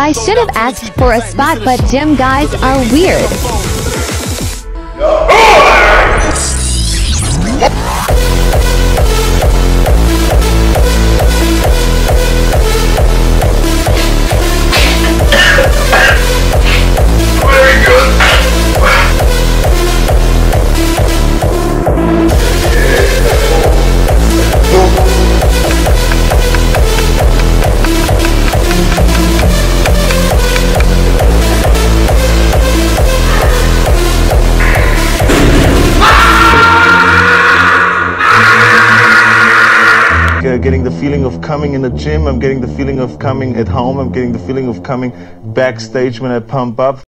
I should have asked for a spot but gym guys are weird. Uh, getting the feeling of coming in the gym. I'm getting the feeling of coming at home. I'm getting the feeling of coming backstage when I pump up.